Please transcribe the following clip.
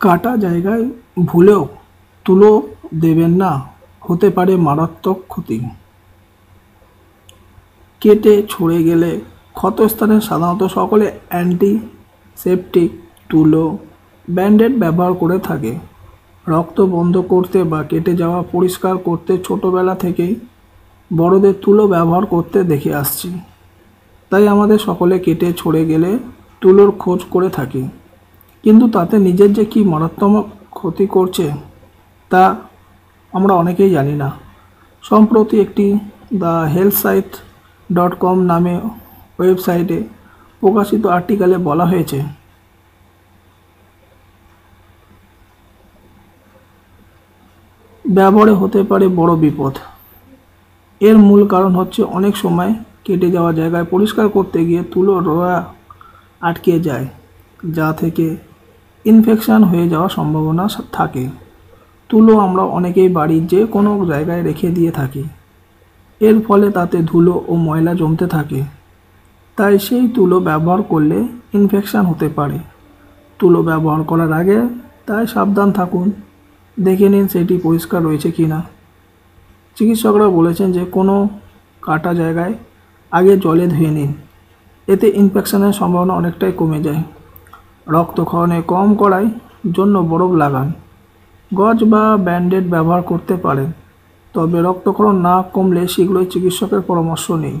কাটা জায়গায় ভুলেও তুলো দেবেন না, হতে পারে মারাত্মক ক্ষতি। কেটে ছড়ে গেলে ক্ষতস্থানে সাধারণত সকলে অ্যান্টিসেপটিক তুলো ব্যান্ডেড ব্যবহার করে থাকে। রক্ত বন্ধ করতে বা কেটে যাওয়া পরিষ্কার করতে ছোটোবেলা থেকেই বড়দের তুলো ব্যবহার করতে দেখে আসছি। তাই আমাদের সকলে কেটে ছড়ে গেলে তুলোর খোঁজ করে থাকি। কিন্তু তাতে নিজের যে কী মারাত্মক ক্ষতি করছে তা আমরা অনেকেই জানি না। সম্প্রতি একটি the health site dot com নামে ওয়েবসাইটে প্রকাশিত আর্টিকেলে বলা হয়েছে ব্যবহারে হতে পারে বড় বিপদ। এর মূল কারণ হচ্ছে অনেক সময় কেটে যাওয়া জায়গায় পরিষ্কার করতে গিয়ে তুলো রোয়া আটকে যায়, যা থেকে ইনফেকশান হয়ে যাওয়ার সম্ভাবনা থাকে। তুলো আমরা অনেকেই বাড়ির যে কোনো জায়গায় রেখে দিয়ে থাকি। এর ফলে তাতে ধুলো ও ময়লা জমতে থাকে। তাই সেই তুলো ব্যবহার করলে ইনফেকশান হতে পারে। তুলো ব্যবহার করার আগে তাই সাবধান থাকুন। দেখে নিন সেটি পরিষ্কার রয়েছে কি না। চিকিৎসকরা বলেছেন যে কোনো কাটা জায়গায় আগে জলে ধুয়ে নিন। এতে ইনফেকশনের সম্ভাবনা অনেকটাই কমে যায়। রক্তক্ষরণে কম করায় জন্য বরফ লাগান। গজ বা ব্যান্ডেড ব্যবহার করতে পারেন। তবে রক্তক্ষরণ না কমলে শীঘ্রই চিকিৎসকের পরামর্শ নিন।